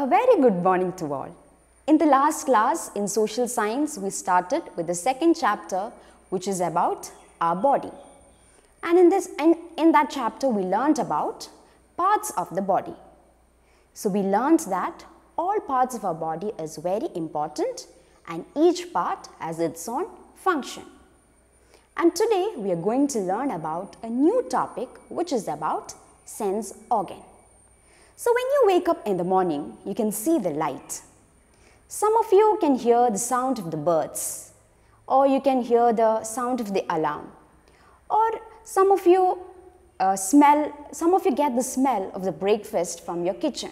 A very good morning to all. In the last class in social science, we started with the second chapter, which is about our body. And in, this, in, in that chapter, we learned about parts of the body. So we learned that all parts of our body is very important and each part has its own function. And today we are going to learn about a new topic which is about sense organ. So when you wake up in the morning, you can see the light. Some of you can hear the sound of the birds or you can hear the sound of the alarm or some of you uh, smell, some of you get the smell of the breakfast from your kitchen.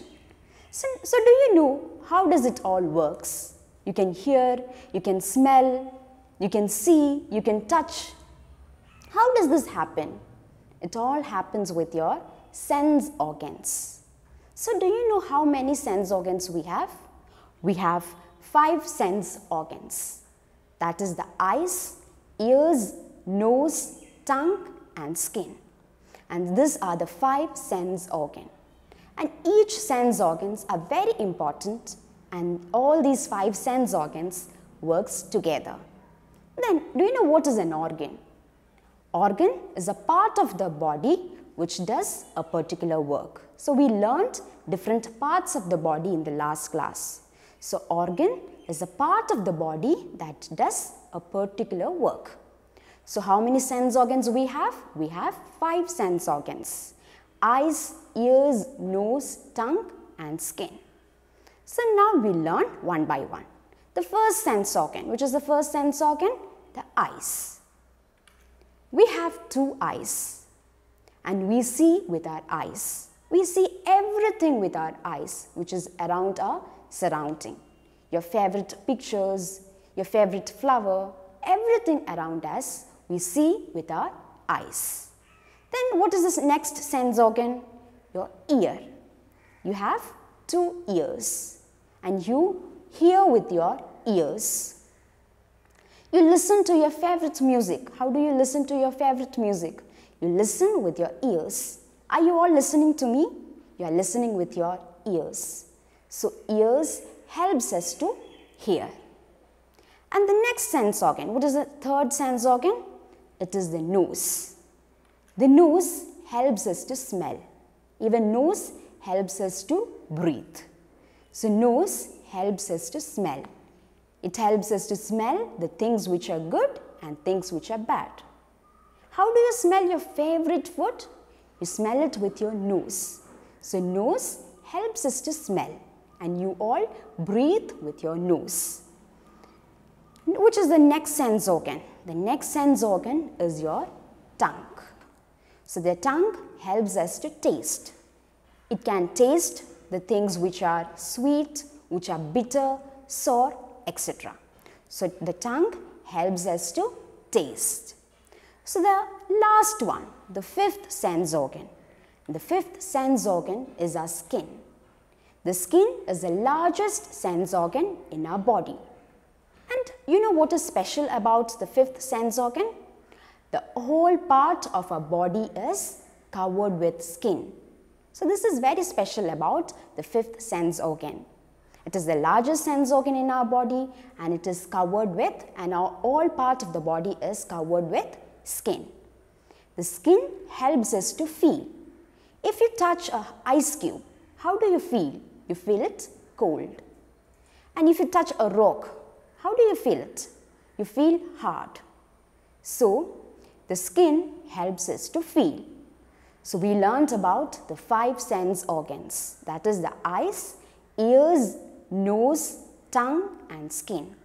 So, so do you know how does it all works? You can hear, you can smell, you can see, you can touch. How does this happen? It all happens with your sense organs. So do you know how many sense organs we have? We have five sense organs. That is the eyes, ears, nose, tongue and skin. And these are the five sense organs. And each sense organs are very important and all these five sense organs works together. Then, do you know what is an organ? Organ is a part of the body which does a particular work. So, we learned different parts of the body in the last class. So, organ is a part of the body that does a particular work. So, how many sense organs we have? We have five sense organs. Eyes, ears, nose, tongue and skin. So, now we learn one by one. The first sense organ, which is the first sense organ? The eyes. We have two eyes and we see with our eyes. We see everything with our eyes which is around our surrounding. Your favorite pictures, your favorite flower, everything around us we see with our eyes. Then what is this next sense organ? Your ear. You have two ears and you hear with your ears. You listen to your favorite music. How do you listen to your favorite music? You listen with your ears. Are you all listening to me? You are listening with your ears. So ears helps us to hear. And the next sense organ, what is the third sense organ? It is the nose. The nose helps us to smell. Even nose helps us to breathe. So nose helps us to smell. It helps us to smell the things which are good and things which are bad. How do you smell your favorite food? You smell it with your nose. So nose helps us to smell and you all breathe with your nose. Which is the next sense organ? The next sense organ is your tongue. So the tongue helps us to taste. It can taste the things which are sweet, which are bitter, sour, etc. So the tongue helps us to taste. So the last one, the fifth sense organ. The fifth sense organ is our skin. The skin is the largest sense organ in our body. And you know what is special about the fifth sense organ? The whole part of our body is covered with skin. So this is very special about the fifth sense organ. It is the largest sense organ in our body and it is covered with and all part of the body is covered with skin. The skin helps us to feel. If you touch a ice cube, how do you feel? You feel it cold. And if you touch a rock, how do you feel it? You feel hard. So, the skin helps us to feel. So, we learnt about the five sense organs that is the eyes, ears, nose, tongue and skin.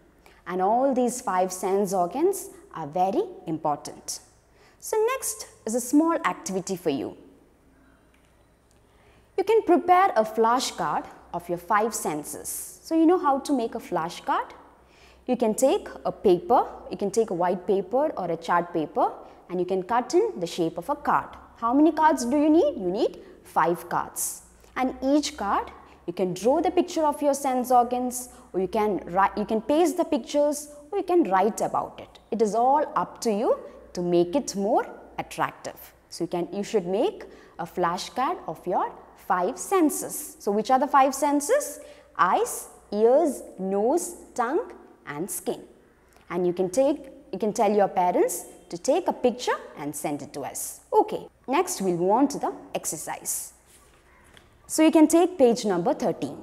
And all these five sense organs are very important. So, next is a small activity for you. You can prepare a flashcard of your five senses. So, you know how to make a flashcard? You can take a paper, you can take a white paper or a chart paper and you can cut in the shape of a card. How many cards do you need? You need five cards. And each card, you can draw the picture of your sense organs or you can, write, you can paste the pictures or you can write about it. It is all up to you to make it more attractive. So you, can, you should make a flashcard of your five senses. So which are the five senses? Eyes, ears, nose, tongue and skin. And you can take, you can tell your parents to take a picture and send it to us. Okay, next we'll move on to the exercise. So you can take page number 13.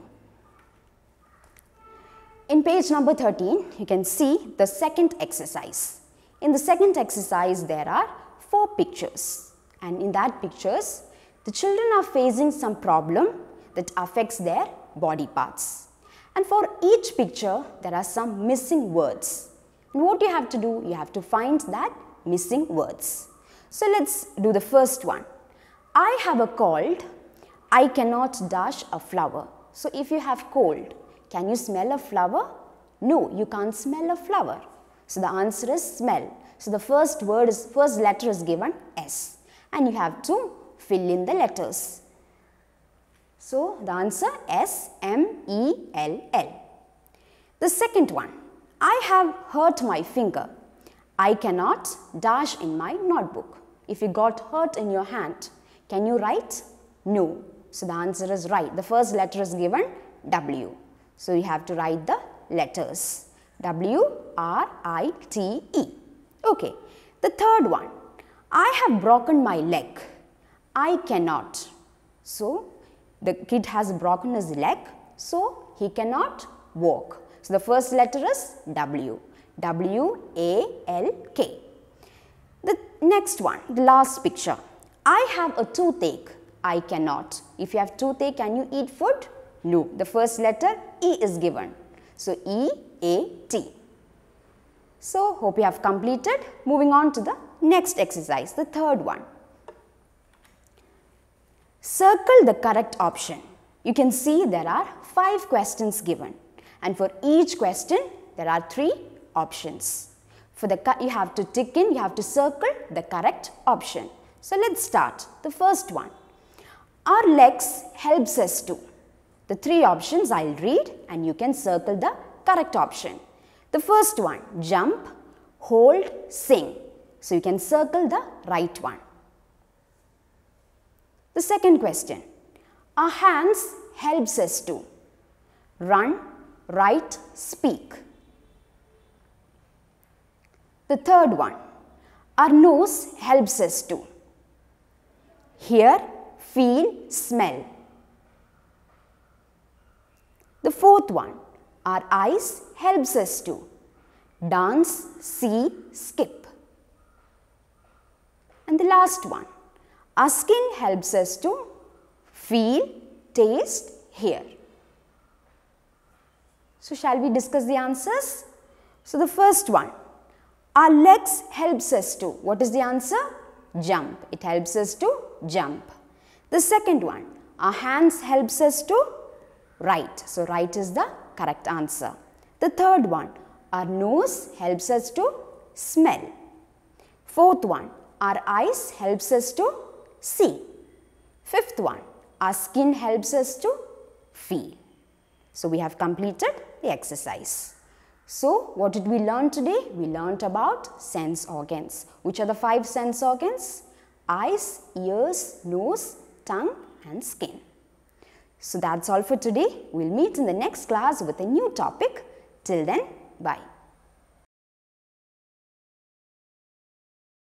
In page number 13, you can see the second exercise. In the second exercise, there are four pictures. And in that pictures, the children are facing some problem that affects their body parts. And for each picture, there are some missing words. And what you have to do, you have to find that missing words. So let's do the first one. I have a cold. I cannot dash a flower. So if you have cold, can you smell a flower? No, you can't smell a flower. So the answer is smell. So the first word is, first letter is given S. And you have to fill in the letters. So the answer S M E L L. The second one, I have hurt my finger. I cannot dash in my notebook. If you got hurt in your hand, can you write? No. So the answer is write. The first letter is given W. So you have to write the letters. W R I T E. Okay. The third one. I have broken my leg. I cannot. So the kid has broken his leg. So he cannot walk. So the first letter is W. W A L K. The next one, the last picture. I have a toothache. I cannot. If you have toothache, can you eat food? No. The first letter E is given. So E A T. So hope you have completed. Moving on to the next exercise, the third one. Circle the correct option. You can see there are five questions given and for each question there are three options. For the you have to tick in, you have to circle the correct option. So let's start. The first one. Our legs helps us to. The three options I'll read and you can circle the correct option. The first one, jump, hold, sing. So you can circle the right one. The second question, our hands helps us to run, write, speak. The third one, our nose helps us to hear, feel, smell. The fourth one, our eyes helps us to dance, see, skip. And the last one, our skin helps us to feel, taste, hear. So shall we discuss the answers? So the first one, our legs helps us to, what is the answer? Jump. It helps us to jump. The second one, our hands helps us to write. So write is the correct answer. The third one, our nose helps us to smell. Fourth one, our eyes helps us to see. Fifth one, our skin helps us to feel. So we have completed the exercise. So what did we learn today? We learned about sense organs. Which are the five sense organs? Eyes, ears, nose, tongue and skin. So that's all for today. We'll meet in the next class with a new topic. Till then, bye.